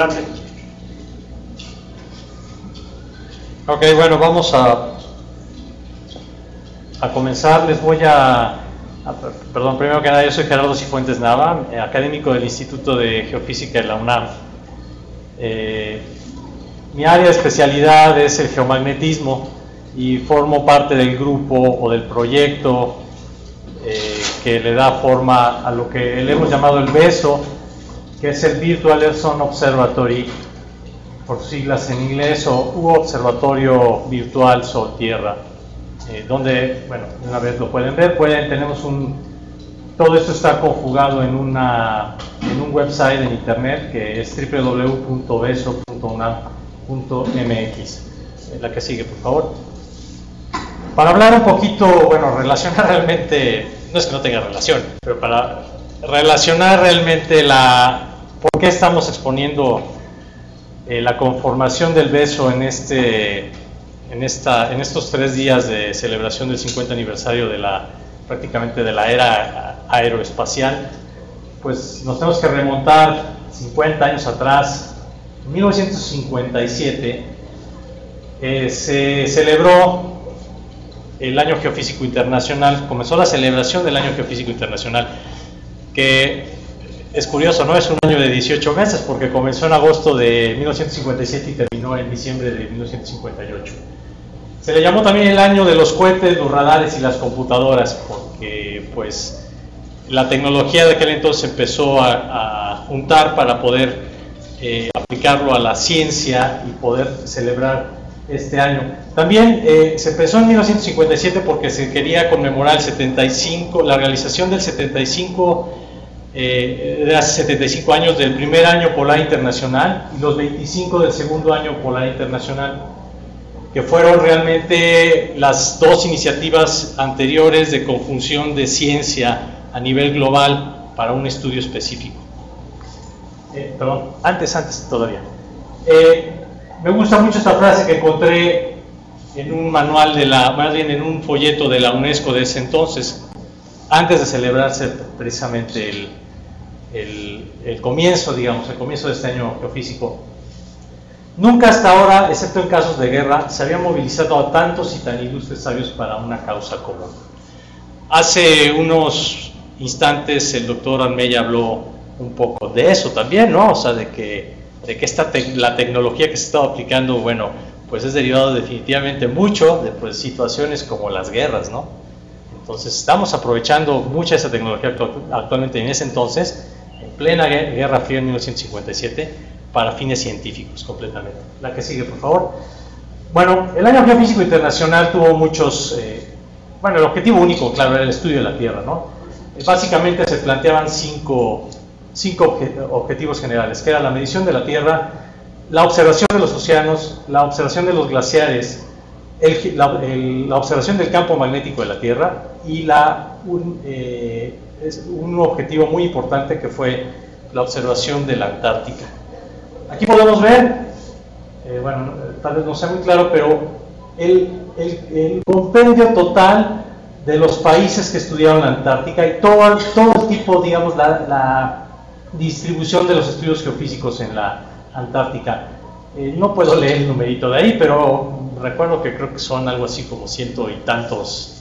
Adelante. Ok, bueno, vamos a, a comenzar. Les voy a, Perdón, primero que nada, yo soy Gerardo Cifuentes Nava, eh, académico del Instituto de Geofísica de la UNAM. Eh, mi área de especialidad es el geomagnetismo y formo parte del grupo o del proyecto eh, que le da forma a lo que le hemos llamado el BESO, que es el Virtual Earth Observatory, por siglas en inglés, o U Observatorio Virtual Sol Tierra, eh, donde, bueno, una vez lo pueden ver, pueden, tenemos un, todo esto está conjugado en, una, en un website en internet que es www.beso.unam.mx. La que sigue, por favor. Para hablar un poquito, bueno, relacionar realmente, no es que no tenga relación, pero para relacionar realmente la, por qué estamos exponiendo eh, la conformación del beso en, este, en, esta, en estos tres días de celebración del 50 aniversario de la, prácticamente de la era aeroespacial, pues nos tenemos que remontar 50 años atrás, en 1957, eh, se celebró el Año Geofísico Internacional, comenzó la celebración del Año Geofísico Internacional, que es curioso, ¿no? Es un año de 18 meses porque comenzó en agosto de 1957 y terminó en diciembre de 1958. Se le llamó también el año de los cohetes, los radares y las computadoras porque pues la tecnología de aquel entonces empezó a, juntar para poder eh, aplicarlo a la ciencia y poder celebrar este año. También eh, se empezó en 1957 porque se quería conmemorar el 75, la realización del 75, eh, de hace 75 años del primer año polar internacional y los 25 del segundo año polar internacional, que fueron realmente las dos iniciativas anteriores de conjunción de ciencia a nivel global para un estudio específico. Eh, perdón, antes, antes todavía. Me gusta mucho esta frase que encontré en un manual de la, más bien en un folleto de la UNESCO de ese entonces, antes de celebrarse precisamente el, el, comienzo, digamos, el comienzo de este año geofísico. Nunca hasta ahora, excepto en casos de guerra, se había movilizado a tantos y tan ilustres sabios para una causa común. Hace unos instantes el doctor Armella habló un poco de eso también, ¿no? O sea, de que de que esta la tecnología que se está aplicando, bueno, pues es derivado definitivamente mucho de pues, situaciones como las guerras, ¿no? Entonces estamos aprovechando mucha esa tecnología actualmente en ese entonces, en plena Guerra Fría en 1957, para fines científicos completamente. La que sigue, por favor. Bueno, el año geofísico internacional tuvo muchos, eh, bueno, el objetivo único, claro, era el estudio de la Tierra, ¿no? Básicamente se planteaban cinco cinco objetivos generales, que era la medición de la Tierra, la observación de los océanos, la observación de los glaciares, la, observación del campo magnético de la Tierra y la, un, eh, un, objetivo muy importante que fue la observación de la Antártica. Aquí podemos ver, eh, bueno, tal vez no sea muy claro, pero el, el, compendio total de los países que estudiaron la Antártica y todo, todo el tipo, digamos, la distribución de los estudios geofísicos en la Antártica. Eh, no puedo leer el numerito de ahí, pero recuerdo que creo que son algo así como ciento y tantos.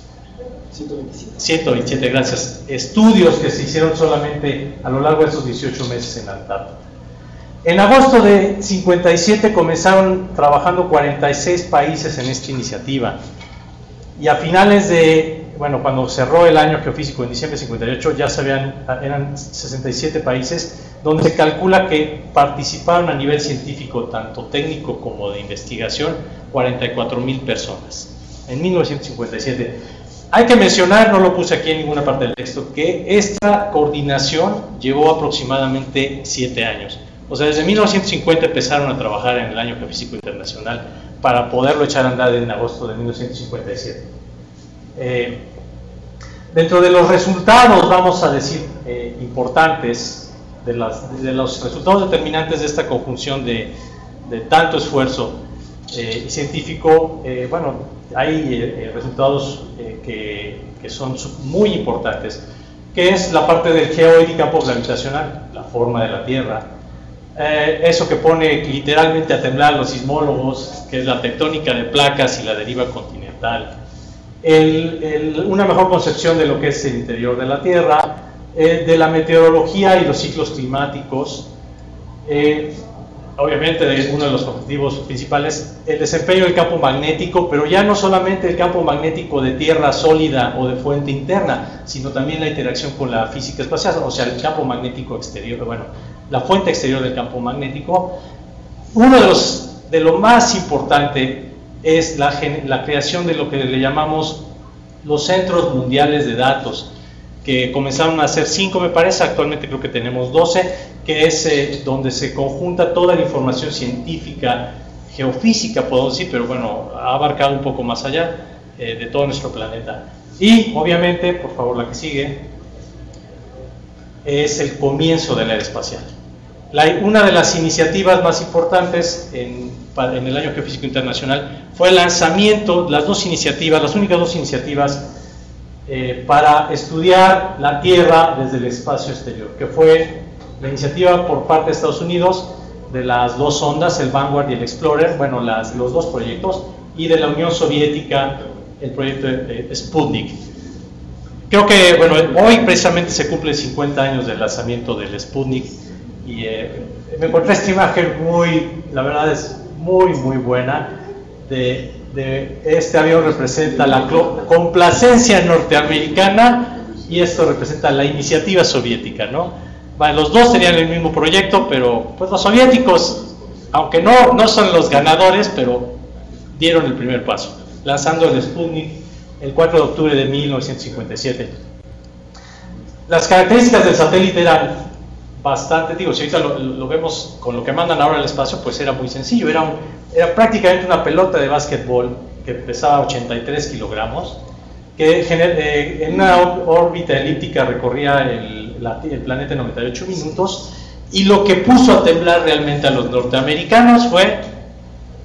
127. 127, gracias. Estudios que se hicieron solamente a lo largo de esos 18 meses en la Antártica. En agosto de 57 comenzaron trabajando 46 países en esta iniciativa y a finales de bueno, cuando cerró el año geofísico en diciembre de 58, ya se eran 67 países, donde se calcula que participaron a nivel científico, tanto técnico como de investigación, 44 mil personas en 1957. Hay que mencionar, no lo puse aquí en ninguna parte del texto, que esta coordinación llevó aproximadamente 7 años. O sea, desde 1950 empezaron a trabajar en el año geofísico internacional para poderlo echar a andar en agosto de 1957. Eh, dentro de los resultados, vamos a decir, eh, importantes, de, los resultados determinantes de esta conjunción de, tanto esfuerzo eh, científico, bueno, hay resultados que, son muy importantes, que es la parte del geoide y campo gravitacional, la forma de la Tierra, eh, eso que pone literalmente a temblar a los sismólogos, que es la tectónica de placas y la deriva continental. una mejor concepción de lo que es el interior de la Tierra, eh, de la meteorología y los ciclos climáticos, eh, obviamente uno de los objetivos principales, el desempeño del campo magnético, pero ya no solamente el campo magnético de tierra sólida o de fuente interna, sino también la interacción con la física espacial, o sea, el campo magnético exterior, bueno, la fuente exterior del campo magnético. Uno de los, de lo más importante es la, la creación de lo que le llamamos los centros mundiales de datos que comenzaron a ser cinco, me parece, actualmente creo que tenemos 12, que es eh, donde se conjunta toda la información científica, geofísica, puedo decir, pero bueno, ha abarcado un poco más allá eh, de todo nuestro planeta. Y obviamente, por favor, la que sigue, es el comienzo de la era espacial. una de las iniciativas más importantes en, en el Año Geofísico Internacional fue el lanzamiento, las dos iniciativas, las únicas dos iniciativas eh, para estudiar la Tierra desde el espacio exterior, que fue la iniciativa por parte de Estados Unidos de las dos ondas, el Vanguard y el Explorer, bueno, las, los dos proyectos, y de la Unión Soviética, el proyecto de, Sputnik. Creo que, bueno, hoy precisamente se cumple 50 años del lanzamiento del Sputnik y eh, me encontré esta imagen muy, la verdad es muy, muy buena, de este avión representa la complacencia norteamericana y esto representa la iniciativa soviética, ¿no? los dos tenían el mismo proyecto, pero pues los soviéticos, aunque no, no son los ganadores, pero dieron el primer paso, lanzando el Sputnik el 4 de octubre de 1957. Las características del satélite eran bastante, digo, si ahorita lo, vemos con lo que mandan ahora al espacio, pues era muy sencillo, era, era prácticamente una pelota de básquetbol que pesaba 83 kilogramos, que eh, en una órbita elíptica recorría el, el planeta en 98 minutos, y lo que puso a temblar realmente a los norteamericanos fue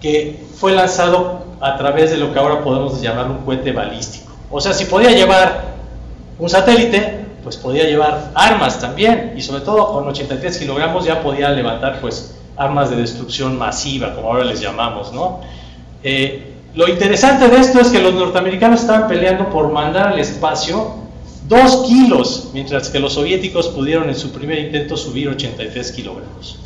que fue lanzado a través de lo que ahora podemos llamar un cohete balístico. O sea, si podía llevar un satélite, pues podía llevar armas también y sobre todo con 83 kilogramos ya podía levantar pues armas de destrucción masiva, como ahora les llamamos, ¿no? Eh, lo interesante de esto es que los norteamericanos estaban peleando por mandar al espacio 2 kilos, mientras que los soviéticos pudieron en su primer intento subir 83 kilogramos.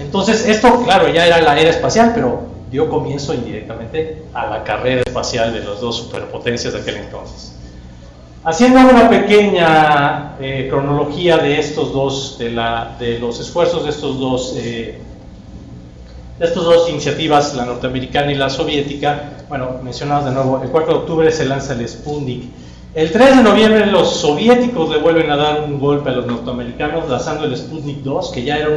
Entonces, esto, claro, ya era la era espacial, pero dio comienzo indirectamente a la carrera espacial de las dos superpotencias de aquel entonces. Haciendo una pequeña eh, cronología de estos dos, de, los esfuerzos de estos dos, eh, de estas dos iniciativas, la norteamericana y la soviética, bueno, mencionamos de nuevo, el 4 de octubre se lanza el Sputnik. El 3 de noviembre los soviéticos le vuelven a dar un golpe a los norteamericanos lanzando el Sputnik 2, que ya era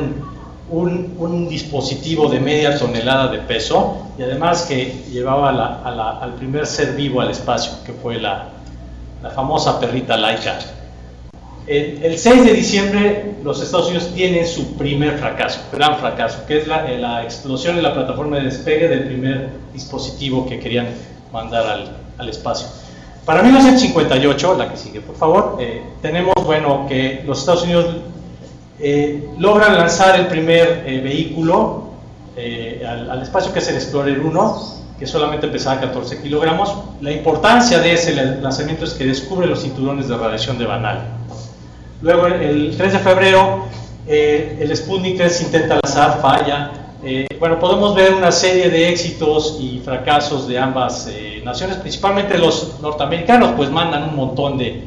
un dispositivo de media tonelada de peso y además que llevaba al primer ser vivo al espacio, que fue la, la famosa perrita laica. El, 6 de diciembre los Estados Unidos tienen su primer fracaso, gran fracaso, que es la, la explosión en la plataforma de despegue del primer dispositivo que querían mandar al, al espacio. Para 1958, la que sigue por favor, eh, tenemos bueno, que los Estados Unidos eh, logran lanzar el primer eh, vehículo al, al, espacio que es el Explorer 1 que solamente pesaba 14 kilogramos. La importancia de ese lanzamiento es que descubre los cinturones de radiación de Banal. Luego, el 3 de febrero, eh, el Sputnik 3 intenta lanzar, falla. Eh, bueno, podemos ver una serie de éxitos y fracasos de ambas eh, naciones, principalmente los norteamericanos, pues mandan un montón de...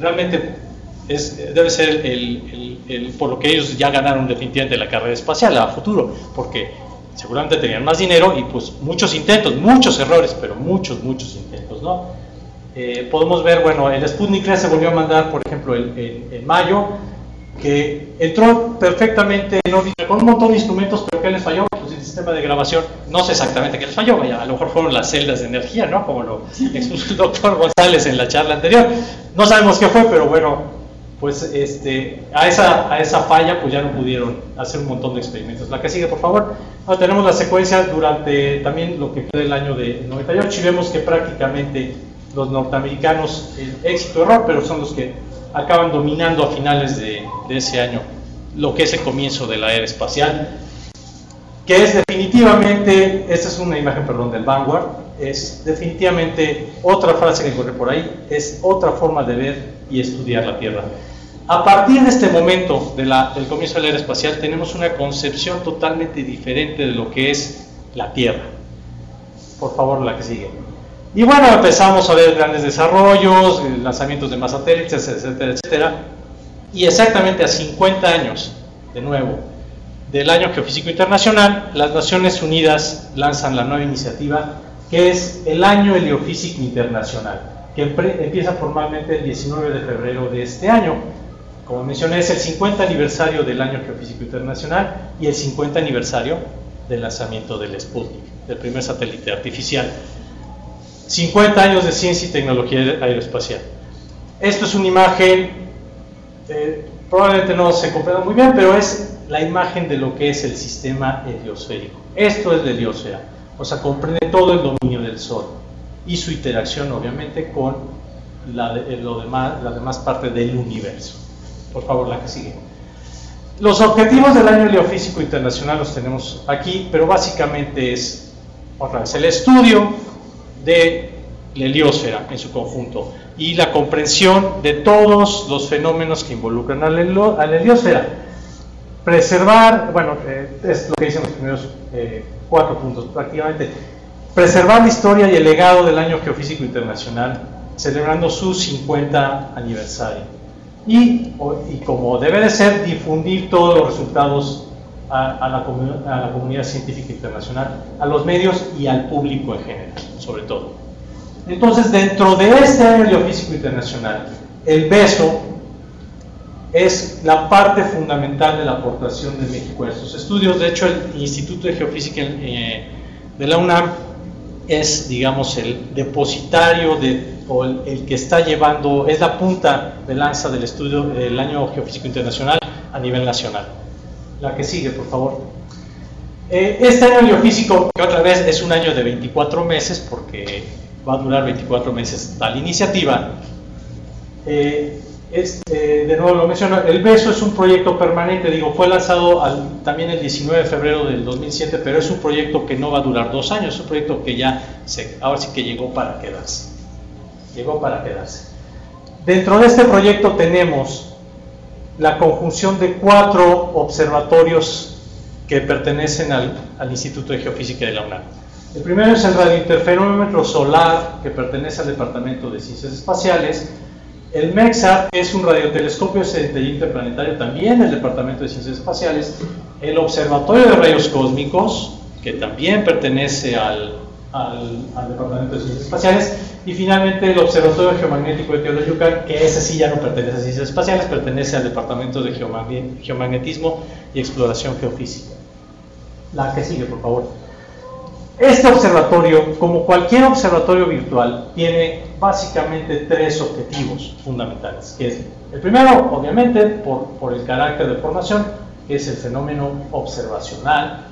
realmente es, debe ser el, el, por lo que ellos ya ganaron definitivamente la carrera espacial a futuro, porque seguramente tenían más dinero y pues muchos intentos, muchos errores, pero muchos, muchos intentos, ¿no? Eh, podemos ver, bueno, el Sputnik 3 se volvió a mandar, por ejemplo, en, mayo, que entró perfectamente en con un montón de instrumentos, pero ¿qué les falló? Pues el sistema de grabación, no sé exactamente qué les falló, vaya, a lo mejor fueron las celdas de energía, ¿no? Como lo expuso el doctor González en la charla anterior. No sabemos qué fue, pero bueno, pues este, a, esa, a esa falla pues ya no pudieron hacer un montón de experimentos. La que sigue, por favor. Ahora tenemos la secuencia durante también lo que queda del año de 98 y vemos que prácticamente los norteamericanos, el éxito error, pero son los que acaban dominando a finales de, ese año lo que es el comienzo de la era espacial, que es definitivamente, esta es una imagen, perdón, del Vanguard, es definitivamente otra frase que encontré por ahí, es otra forma de ver y estudiar la Tierra. A partir de este momento de la, del comienzo de la era espacial tenemos una concepción totalmente diferente de lo que es la Tierra. Por favor, la que sigue. Y bueno, empezamos a ver grandes desarrollos, lanzamientos de más satélites, etcétera, etcétera. Y exactamente a 50 años, de nuevo, del Año Geofísico Internacional, las Naciones Unidas lanzan la nueva iniciativa que es el Año Heliofísico Internacional, que empieza formalmente el 19 de febrero de este año. Como mencioné, es el 50 aniversario del Año Geofísico Internacional y el 50 aniversario del lanzamiento del Sputnik, del primer satélite artificial. 50 años de ciencia y tecnología aeroespacial. Esto es una imagen, eh, probablemente no se comprenda muy bien, pero es la imagen de lo que es el sistema heliosférico. Esto es la heliosfera, o sea, comprende todo el dominio del Sol y su interacción, obviamente, con la, lo demás, la demás parte del universo. Por favor, la que sigue. Los objetivos del año heliofísico internacional los tenemos aquí, pero básicamente es, otra vez, el estudio de la heliosfera en su conjunto y la comprensión de todos los fenómenos que involucran a la, heliosfera. Preservar, bueno, eh, es lo que dicen los primeros eh, cuatro puntos prácticamente. Preservar la historia y el legado del Año Geofísico Internacional, celebrando su 50 aniversario. Y, como debe de ser, difundir todos los resultados a, la, a, la, comunidad científica internacional, a los medios y al público en general, sobre todo. Entonces, dentro de este año geofísico internacional, el beso es la parte fundamental de la aportación de México a estos estudios. De hecho, el Instituto de Geofísica eh, de la UNAM es, digamos, el depositario de, o el, que está llevando, es la punta de lanza del estudio del año geofísico internacional a nivel nacional. La que sigue, por favor. Eh, este año geofísico, que otra vez es un año de 24 meses, porque va a durar 24 meses tal iniciativa. Eh, es, eh, de nuevo lo menciono, el BESO es un proyecto permanente, digo, fue lanzado al, también el 19 de febrero del 2007, pero es un proyecto que no va a durar dos años, es un proyecto que ya, se, ahora sí que llegó para quedarse. Llegó para quedarse. Dentro de este proyecto tenemos la conjunción de cuatro observatorios que pertenecen al, al, Instituto de Geofísica de la UNAM. El primero es el radiointerferómetro solar, que pertenece al Departamento de Ciencias Espaciales. El MEXAR es un radiotelescopio interplanetario también del Departamento de Ciencias Espaciales. El Observatorio de Rayos Cósmicos, que también pertenece al, Departamento de Ciencias Espaciales y finalmente el Observatorio Geomagnético de Teoloyucan, que ese sí ya no pertenece a Ciencias Espaciales, pertenece al Departamento de Geomagnetismo y Exploración Geofísica. La que sigue, por favor. Este observatorio, como cualquier observatorio virtual, tiene básicamente tres objetivos fundamentales. Que es, el primero, obviamente, por, por el carácter de formación, es el fenómeno observacional,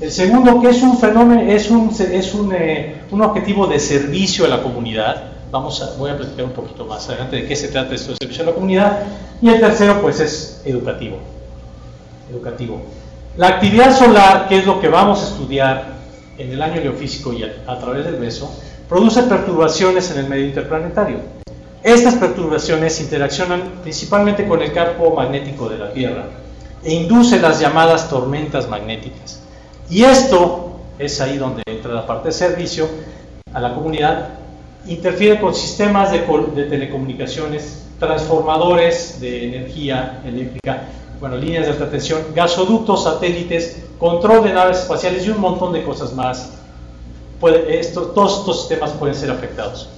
el segundo, que es un fenómeno, es un, es un, eh, un, objetivo de servicio a la comunidad. Vamos a, voy a platicar un poquito más adelante de qué se trata esto de servicio a la comunidad. Y el tercero, pues, es educativo. Educativo. La actividad solar, que es lo que vamos a estudiar en el año geofísico y a, a través del beso, produce perturbaciones en el medio interplanetario. Estas perturbaciones interaccionan principalmente con el campo magnético de la Tierra e induce las llamadas tormentas magnéticas. Y esto es ahí donde entra la parte de servicio a la comunidad, interfiere con sistemas de, telecomunicaciones, transformadores de energía eléctrica, bueno, líneas de alta tensión, gasoductos, satélites, control de naves espaciales y un montón de cosas más. Puede, todos estos sistemas pueden ser afectados.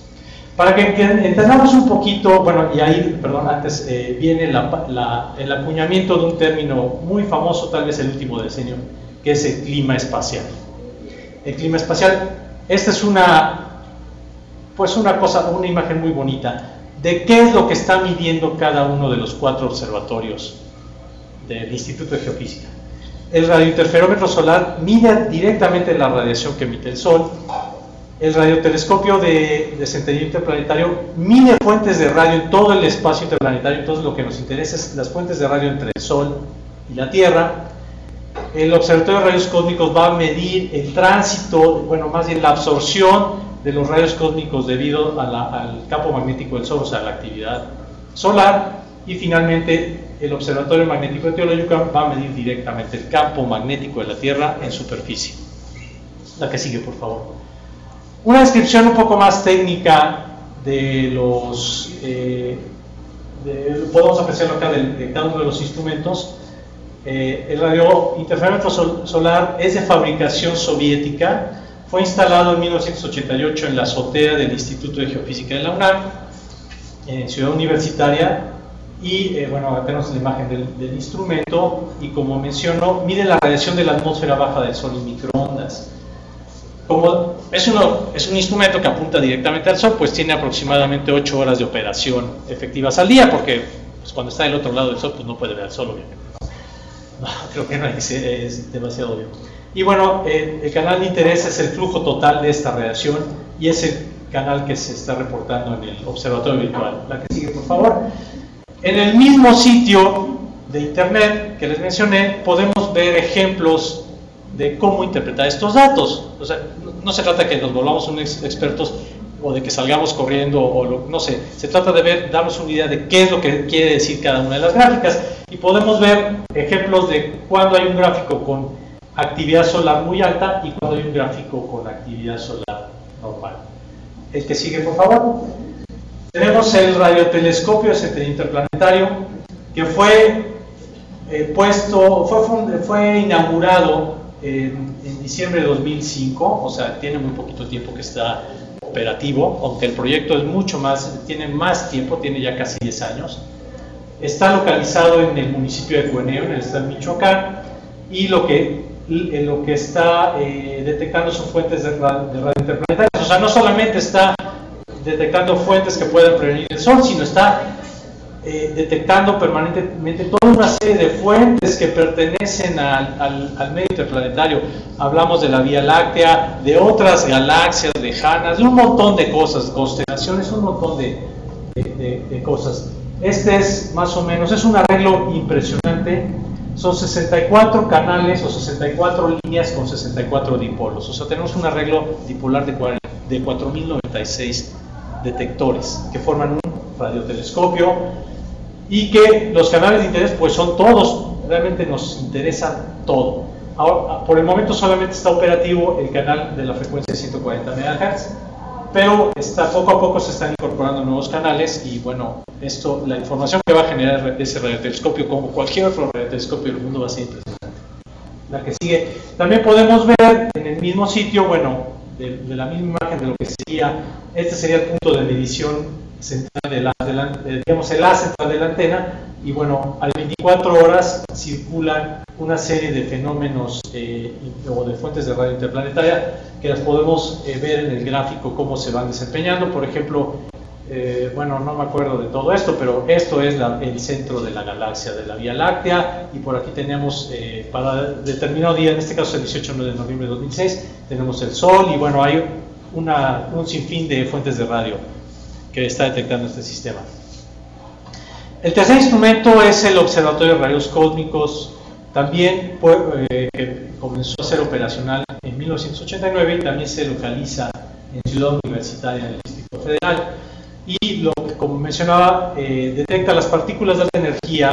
Para que, entendamos un poquito, bueno, y ahí, perdón, antes eh, viene la, la, el acuñamiento de un término muy famoso, tal vez el último decenio, que es el clima espacial. El clima espacial, esta es una, pues una cosa, una imagen muy bonita de qué es lo que está midiendo cada uno de los cuatro observatorios del Instituto de Geofísica. El radiointerferómetro solar mide directamente la radiación que emite el Sol El radiotelescopio de, de centelleo interplanetario mide fuentes de radio en todo el espacio interplanetario, entonces lo que nos interesa es las fuentes de radio entre el Sol y la Tierra. El observatorio de rayos cósmicos va a medir el tránsito, bueno, más bien la absorción de los rayos cósmicos debido al campo magnético del Sol, o sea, a la actividad solar. Y finalmente, el Observatorio Magnético de Teológico va a medir directamente el campo magnético de la Tierra en superficie. La que sigue, por favor. Una descripción un poco más técnica de los, eh, podemos apreciarlo acá de, cada uno de los instrumentos. Eh, el radiointerferómetro solar es de fabricación soviética, fue instalado en 1988 en la azotea del Instituto de Geofísica de la UNAM, en Ciudad Universitaria, y eh, bueno, acá tenemos la imagen del, del, instrumento, y como menciono, mide la radiación de la atmósfera baja del Sol en microondas. Como es, uno, es un instrumento que apunta directamente al Sol, pues tiene aproximadamente 8 horas de operación efectivas al día, porque pues, cuando está del otro lado del Sol, pues no puede ver al Sol, obviamente. No, creo que no es, es demasiado obvio. Y bueno, eh, el canal de interés es el flujo total de esta radiación y es el canal que se está reportando en el observatorio virtual. La que sigue, por favor. En el mismo sitio de internet que les mencioné, podemos ver ejemplos de cómo interpretar estos datos. O sea, no, se trata de que nos volvamos unos expertos o de que salgamos corriendo o no sé, se trata de ver, darnos una idea de qué es lo que quiere decir cada una de las gráficas y podemos ver ejemplos de cuando hay un gráfico con actividad solar muy alta y cuando hay un gráfico con actividad solar normal. El que sigue, por favor. Tenemos el radiotelescopio ese interplanetario que fue eh, puesto, fue, fue inaugurado en, diciembre de 2005, o sea, tiene muy poquito tiempo que está operativo, aunque el proyecto es mucho más, tiene más tiempo, tiene ya casi 10 años. Está localizado en el municipio de Cueneo, en el estado de Michoacán, y lo que, lo que está eh, detectando son fuentes de, radio interplanetarias. O sea, no solamente está detectando fuentes que pueden prevenir el sol, sino está eh, detectando permanentemente toda una serie de fuentes que pertenecen al, al, medio interplanetario. Hablamos de la Vía Láctea, de otras galaxias lejanas, de un montón de cosas, constelaciones, un montón de, de, cosas. Este es más o menos, es un arreglo impresionante. Son 64 canales o 64 líneas con 64 dipolos. O sea, tenemos un arreglo dipolar de, de 4096 detectores que forman un radiotelescopio y que los canales de interés pues son todos, realmente nos interesa todo. Ahora, por el momento solamente está operativo el canal de la frecuencia de 140 MHz, pero está, poco a poco se están incorporando nuevos canales y bueno, esto, la información que va a generar ese radiotelescopio, como cualquier otro radiotelescopio del mundo, va a ser impresionante. La que sigue, también podemos ver en el mismo sitio, bueno, de, la misma imagen de lo que sería, este sería el punto de medición central de la, digamos, el A central de la antena y bueno, a 24 horas circulan una serie de fenómenos eh, o de fuentes de radio interplanetaria que las podemos eh, ver en el gráfico cómo se van desempeñando. Por ejemplo, eh, bueno, no me acuerdo de todo esto, pero esto es el centro de la galaxia de la Vía Láctea y por aquí tenemos para determinado día, en este caso el 18 de noviembre de 2006, tenemos el Sol y bueno, hay un sinfín de fuentes de radio que está detectando este sistema. El tercer instrumento es el Observatorio de Rayos Cósmicos, también eh, comenzó a ser operacional en 1989 y también se localiza en Ciudad Universitaria del Distrito Federal. Y lo que, como mencionaba, eh, detecta las partículas de alta energía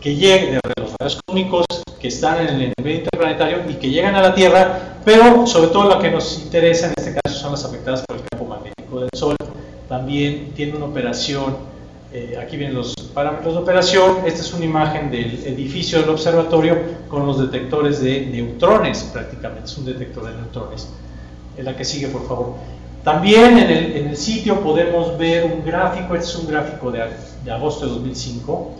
que llegan de los rayos cósmicos que están en el medio interplanetario y que llegan a la Tierra, pero sobre todo lo que nos interesa en este caso son las afectadas por el campo magnético del Sol también tiene una operación, eh, aquí vienen los parámetros de operación, esta es una imagen del edificio del observatorio con los detectores de neutrones, prácticamente es un detector de neutrones. En la que sigue, por favor. También en el, sitio podemos ver un gráfico, este es un gráfico de, de agosto de 2005,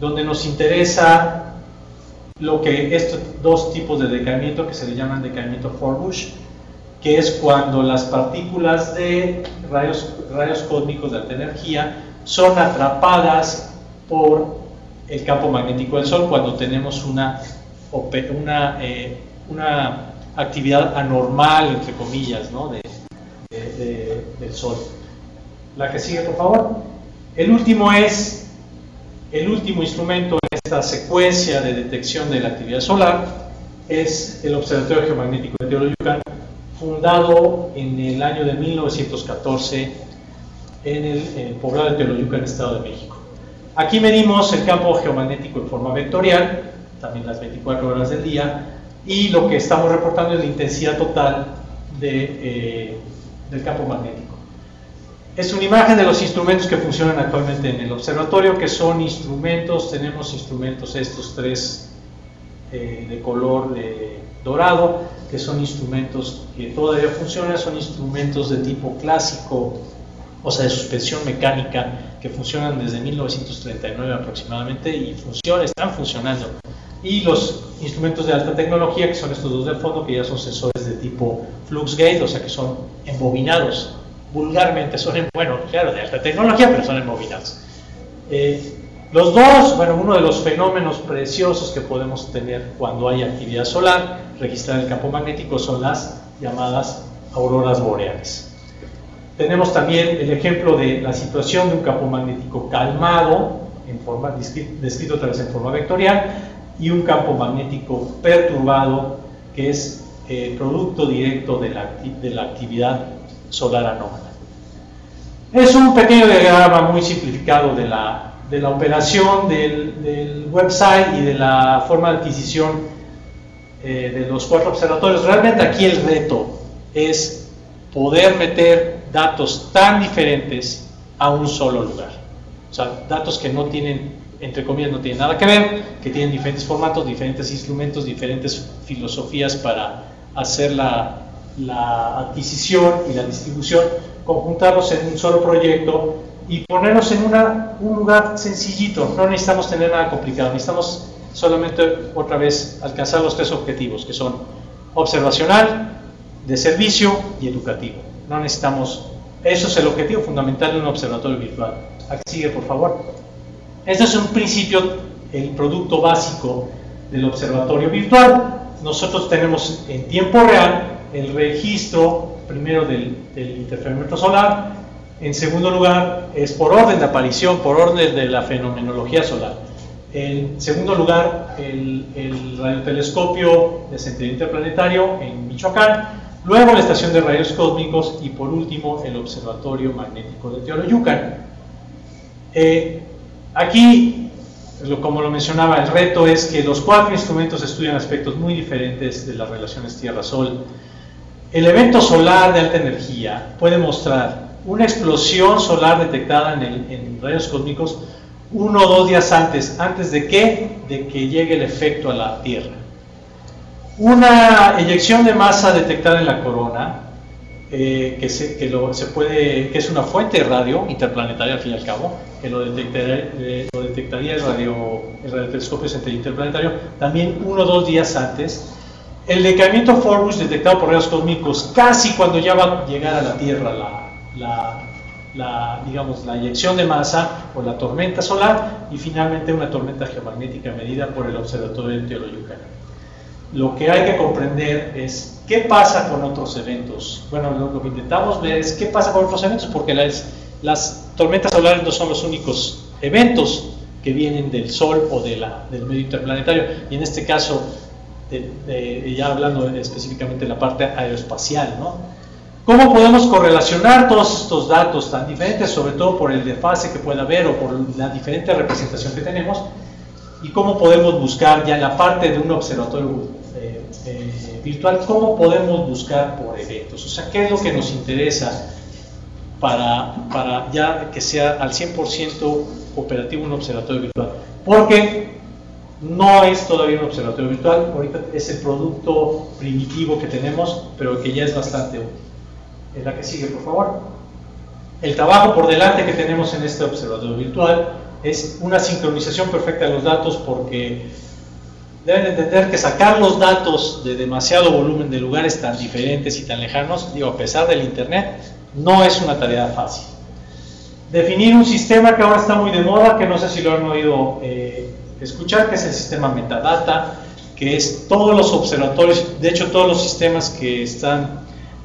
donde nos interesa lo que estos dos tipos de decaimiento que se le llaman decaimiento Forbush, que es cuando las partículas de rayos, rayos cósmicos de alta energía son atrapadas por el campo magnético del Sol cuando tenemos una, una, eh, una actividad anormal, entre comillas, ¿no? de, del Sol. La que sigue, por favor. El último es el último instrumento en esta secuencia de detección de la actividad solar es el Observatorio Geomagnético de Teoloyucan, fundado en el año de 1914 en el, poblado de Teoloyucan, Estado de México. Aquí medimos el campo geomagnético en forma vectorial, también las 24 horas del día, y lo que estamos reportando es la intensidad total eh, del campo magnético. Es una imagen de los instrumentos que funcionan actualmente en el observatorio, que son instrumentos, tenemos instrumentos estos tres eh, de color dorado, que son instrumentos que todavía funcionan, son instrumentos de tipo clásico, o sea, de suspensión mecánica, que funcionan desde 1939 aproximadamente y funcionan, están funcionando. Y los instrumentos de alta tecnología, que son estos dos del fondo, que ya son sensores de tipo flux gate, o sea, que son embobinados vulgarmente son, bueno, claro, de alta tecnología, pero son embobinados. Eh, los dos, bueno, uno de los fenómenos preciosos que podemos tener cuando hay actividad solar, registrar el campo magnético, son las llamadas auroras boreales. Tenemos también el ejemplo de la situación de un campo magnético calmado, en forma, descrito otra vez en forma vectorial, y un campo magnético perturbado, que es eh, producto directo de la, de la actividad solar anómala. Es un pequeño diagrama muy simplificado de la, de la operación del, website y de la forma de adquisición eh, de los cuatro observatorios. Realmente aquí el reto es poder meter datos tan diferentes a un solo lugar. O sea, datos que no tienen, entre comillas, no tienen nada que ver, que tienen diferentes formatos, diferentes instrumentos, diferentes filosofías para hacer la, adquisición y la distribución conjuntarlos en un solo proyecto y ponernos en un lugar sencillito. No necesitamos tener nada complicado, necesitamos solamente otra vez alcanzar los tres objetivos, que son observacional, de servicio y educativo. No necesitamos, eso es el objetivo fundamental de un observatorio virtual. Aquí sigue, por favor. Este es un principio, el producto básico del observatorio virtual. Nosotros tenemos en tiempo real el registro primero del, interferómetro solar, en segundo lugar es por orden de aparición, por orden de la fenomenología solar. En segundo lugar, el, el radiotelescopio de sentido interplanetario en Michoacán, luego la estación de rayos cósmicos y por último el observatorio magnético de Teoloyucan. Eh, aquí, como lo mencionaba, el reto es que los cuatro instrumentos estudian aspectos muy diferentes de las relaciones Tierra-Sol el evento solar de alta energía puede mostrar una explosión solar detectada en, rayos cósmicos uno o dos días antes. ¿Antes de qué? De que llegue el efecto a la Tierra. Una eyección de masa detectada en la corona, eh, que, se, puede, que es una fuente de radio interplanetaria al fin y al cabo, que lo detectaría, eh, lo detectaría el, radio, el radiotelescopio interplanetario, también uno o dos días antes el decaimiento Forbus detectado por rayos cósmicos casi cuando ya va a llegar a la Tierra la, digamos, la eyección de masa o la tormenta solar y finalmente una tormenta geomagnética medida por el Observatorio de Teoloyucan. Lo que hay que comprender es qué pasa con otros eventos. Bueno, lo, que intentamos ver es qué pasa con otros eventos porque las, las tormentas solares no son los únicos eventos que vienen del Sol o de la, del medio interplanetario. Y en este caso, ya hablando específicamente de la parte aeroespacial, ¿no? ¿Cómo podemos correlacionar todos estos datos tan diferentes, sobre todo por el desfase que pueda haber o por la diferente representación que tenemos? ¿Y cómo podemos buscar ya en la parte de un observatorio eh, virtual, cómo podemos buscar por eventos? O sea, ¿qué es lo que nos interesa para, para ya que sea al 100% operativo un observatorio virtual? Porque no es todavía un observatorio virtual, ahorita es el producto primitivo que tenemos, pero que ya es bastante útil. Es la que sigue, por favor. El trabajo por delante que tenemos en este observatorio virtual es una sincronización perfecta de los datos porque deben entender que sacar los datos de demasiado volumen de lugares tan diferentes y tan lejanos, digo, a pesar del Internet, no es una tarea fácil. Definir un sistema que ahora está muy de moda, que no sé si lo han oído eh, escuchar, que es el sistema metadata, que es todos los observatorios, de hecho todos los sistemas que están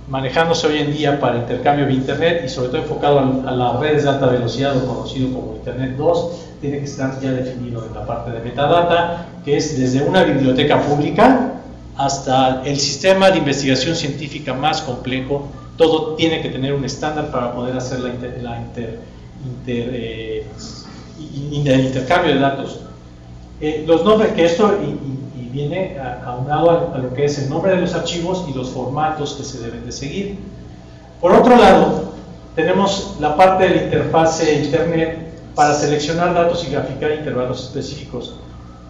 manejándose hoy en día para intercambio de Internet y sobre todo enfocado a, las redes de alta velocidad o conocido como Internet 2, tiene que estar ya definido en la parte de metadata, que es desde una biblioteca pública hasta el sistema de investigación científica más complejo, todo tiene que tener un estándar para poder hacer la inter, eh, el intercambio de datos. Eh, los nombres, que esto viene aunado a, a, lo que es el nombre de los archivos y los formatos que se deben de seguir. Por otro lado, tenemos la parte de la interfase Internet para seleccionar datos y graficar intervalos específicos.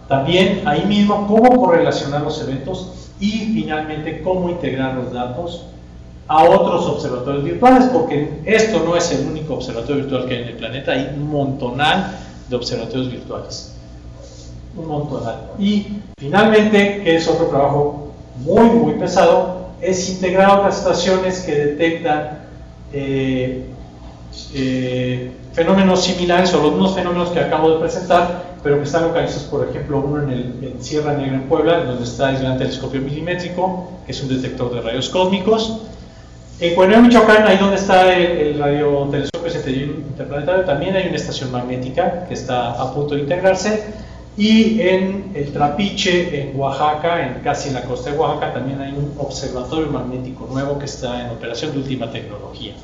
También ahí mismo cómo correlacionar los eventos y finalmente cómo integrar los datos a otros observatorios virtuales, porque esto no es el único observatorio virtual que hay en el planeta, hay un montonal de observatorios virtuales. Un montonal. Y finalmente, que es otro trabajo muy, muy pesado, es integrar otras estaciones que detectan eh, eh, fenómenos similares o los mismos fenómenos que acabo de presentar, pero que están localizados, por ejemplo, uno en, el, Sierra Negra en Puebla, donde está el gran telescopio milimétrico, que es un detector de rayos cósmicos, en Cuernavaca, Michoacán, ahí donde está el, radiotelescopio interplanetario, también hay una estación magnética que está a punto de integrarse. Y en el Trapiche, en Oaxaca, en casi en la costa de Oaxaca, también hay un observatorio magnético nuevo que está en operación de última tecnología.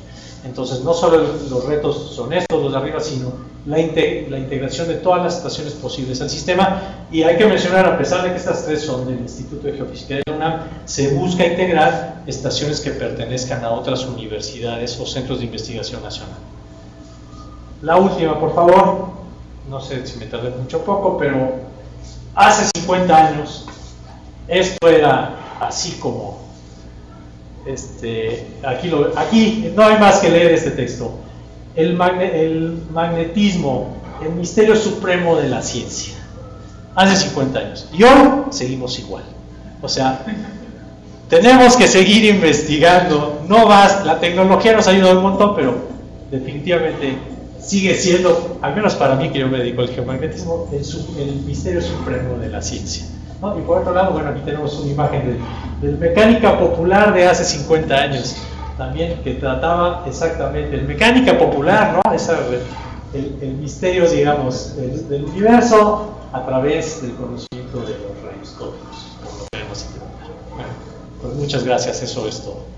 Entonces, no solo los retos son estos, los de arriba, sino la, la, integración de todas las estaciones posibles al sistema. Y hay que mencionar, a pesar de que estas tres son del Instituto de Geofísica de la UNAM, se busca integrar estaciones que pertenezcan a otras universidades o centros de investigación nacional. La última, por favor. No sé si me tardé mucho o poco, pero hace 50 años esto era así como este, aquí, lo, aquí no hay más que leer este texto. El, el magnetismo, el misterio supremo de la ciencia. Hace 50 años. Y hoy seguimos igual. O sea, tenemos que seguir investigando. No vas, la tecnología nos ha ayudado un montón, pero definitivamente sigue siendo, al menos para mí que yo me dedico al geomagnetismo, el misterio supremo de la ciencia. Y por otro lado, bueno, aquí tenemos una imagen de, mecánica popular de hace 50 años, también que trataba exactamente el mecánica popular, ¿no? Esa, el, el, misterio, digamos, del, universo a través del conocimiento de los rayos cósmicos, como lo Bueno, pues muchas gracias, eso es todo.